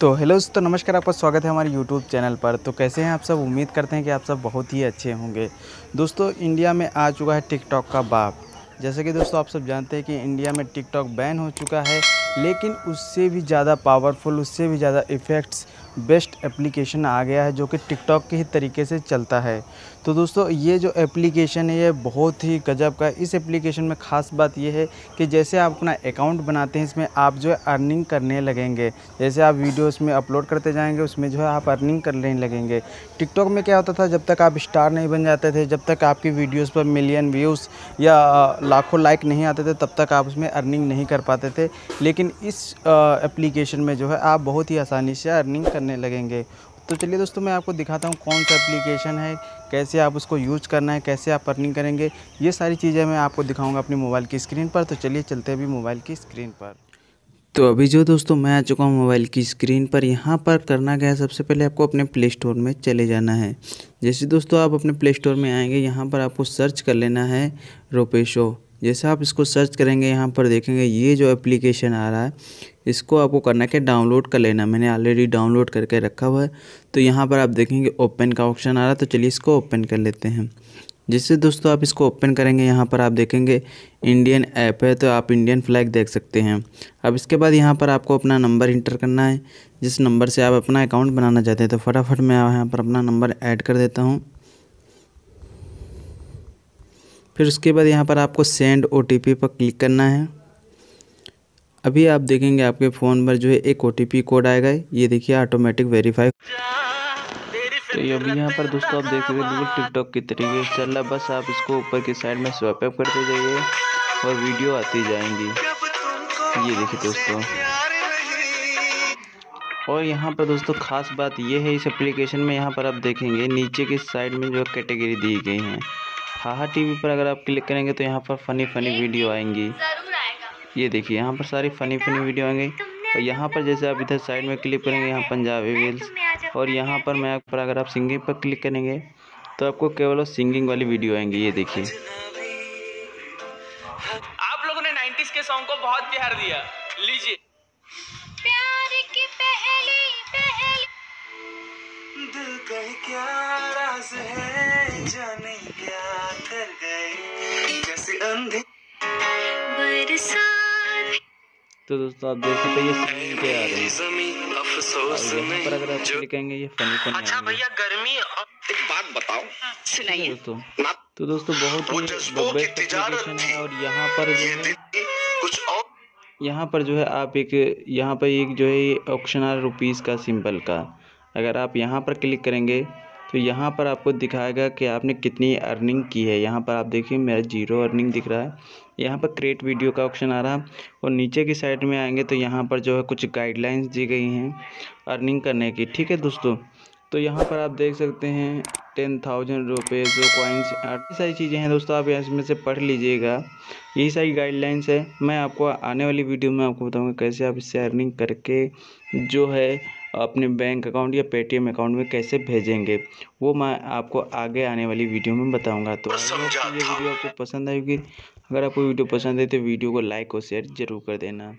तो हेलो दोस्तों, नमस्कार, आपका स्वागत है हमारे यूट्यूब चैनल पर। तो कैसे हैं आप सब? उम्मीद करते हैं कि आप सब बहुत ही अच्छे होंगे। दोस्तों, इंडिया में आ चुका है टिकटॉक का बाप। जैसे कि दोस्तों, आप सब जानते हैं कि इंडिया में टिकटॉक बैन हो चुका है, लेकिन उससे भी ज़्यादा पावरफुल उससे भी ज़्यादा इफ़ेक्ट्स बेस्ट एप्लीकेशन आ गया है जो कि टिकटॉक के ही तरीके से चलता है। तो दोस्तों, ये जो एप्लीकेशन है, ये बहुत ही गजब का इस एप्लीकेशन में ख़ास बात ये है कि जैसे आप अपना अकाउंट बनाते हैं, इसमें आप जो है अर्निंग करने लगेंगे। जैसे आप वीडियो इसमें अपलोड करते जाएँगे, उसमें जो है आप अर्निंग करने लगेंगे। टिकटॉक में क्या होता था, जब तक आप स्टार नहीं बन जाते थे, जब तक आपकी वीडियोज़ पर मिलियन व्यूज़ या लाखों लाइक नहीं आते थे, तब तक आप उसमें अर्निंग नहीं कर पाते थे। लेकिन इस एप्लीकेशन में जो है आप बहुत ही आसानी से अर्निंग करने लगेंगे। तो चलिए दोस्तों, मैं आपको दिखाता हूँ कौन सा एप्लीकेशन है, कैसे आप उसको यूज़ करना है, कैसे आप अर्निंग करेंगे। ये सारी चीज़ें मैं आपको दिखाऊँगा अपनी मोबाइल की स्क्रीन पर। तो चलिए चलते हैं अभी मोबाइल की स्क्रीन पर। तो अभी जो दोस्तों, मैं आ चुका हूँ मोबाइल की स्क्रीन पर। यहाँ पर करना क्या है, सबसे पहले आपको अपने प्ले स्टोर में चले जाना है। जैसे दोस्तों, आप अपने प्ले स्टोर में आएँगे, यहाँ पर आपको सर्च कर लेना है रोपेशो जैसे आप इसको सर्च करेंगे, यहाँ पर देखेंगे, ये जो एप्लीकेशन आ रहा है इसको आपको करना है कि डाउनलोड कर लेना। मैंने ऑलरेडी डाउनलोड करके रखा हुआ है। तो यहाँ पर आप देखेंगे ओपन का ऑप्शन आ रहा है। तो चलिए इसको ओपन कर लेते हैं। जिससे दोस्तों आप इसको ओपन करेंगे, यहाँ पर आप देखेंगे इंडियन ऐप है। तो आप इंडियन फ्लैग देख सकते हैं। अब इसके बाद यहाँ पर आपको अपना नंबर इंटर करना है। जिस नंबर से आप अपना अकाउंट बनाना चाहते हैं तो फटाफट मैं यहाँ पर अपना नंबर ऐड कर देता हूँ। फिर उसके बाद यहाँ पर आपको सेंड ओटीपी पर क्लिक करना है। अभी आप देखेंगे आपके फ़ोन पर जो है एक ओटीपी कोड आएगा। ये देखिए ऑटोमेटिक वेरीफाई तो ये अभी यहाँ पर दोस्तों आप देख सकते हैं टिकटॉक की तरीके से चल रहा बस आप इसको ऊपर की साइड में स्वैप अप करते जाइए और वीडियो आती जाएँगी। ये देखिए दोस्तों। और यहाँ पर दोस्तों ख़ास बात ये है, इस एप्लीकेशन में यहाँ पर आप देखेंगे, नीचे की साइड में जो कैटेगरी दी गई हैं। हाहा टीवी पर अगर आप क्लिक करेंगे तो यहाँ पर फ़नी फ़नी वीडियो आएँगी। ये देखिए यहाँ पर सारी फ़नी फ़नी वीडियो आएँगी और यहाँ पर जैसे आप इधर साइड में क्लिक करेंगे यहाँ पंजाबी वील्स और यहाँ पर मैं पर अगर आप सिंगिंग पर क्लिक करेंगे तो आपको केवल और सिंगिंग वाली वीडियो आएँगी ये देखिए। आप लोगों ने 90s के सॉन्ग को बहुत प्यार दिया। लीजिए। प्यार की पहली पहली। दिल का क्या राज है? जाने क्या कर गए? जैसे अंधे? बरसात तो दोस्तों आप देख सकते हैं ये के आ रहे हैं। अफसोस यहाँ पर अगर आप नहीं ये फनी फनी अच्छा भैया गर्मी और एक बात बताओ। सुनाइए। दोस्तों तो दोस्तों बहुत ही तिजारत है और यहाँ पर जो है कुछ और। यहाँ पर जो है आप एक यहाँ पर एक जो है ऑप्शन आ रुपीज़ का सिंबल का। अगर आप यहाँ पर क्लिक करेंगे तो यहाँ पर आपको दिखाएगा कि आपने कितनी अर्निंग की है। यहाँ पर आप देखिए, मेरा ज़ीरो अर्निंग दिख रहा है। यहाँ पर क्रिएट वीडियो का ऑप्शन आ रहा है और नीचे की साइड में आएँगे तो यहाँ पर जो है कुछ गाइडलाइंस दी गई हैं अर्निंग करने की। ठीक है दोस्तों तो यहाँ पर आप देख सकते हैं टेन थाउज़ेंड रुपीज़ कॉइन्स ये सारी चीज़ें हैं दोस्तों, आप इसमें से पढ़ लीजिएगा। यही सारी गाइडलाइंस है। मैं आपको आने वाली वीडियो में आपको बताऊँगा कैसे आप इससे अर्निंग करके जो है अपने बैंक अकाउंट या पेटीएम अकाउंट में कैसे भेजेंगे? वो मैं आपको आगे आने वाली वीडियो में बताऊँगा। तो ये वीडियो आपको पसंद आएगी। अगर आपको वीडियो पसंद है तो वीडियो को लाइक और शेयर ज़रूर कर देना।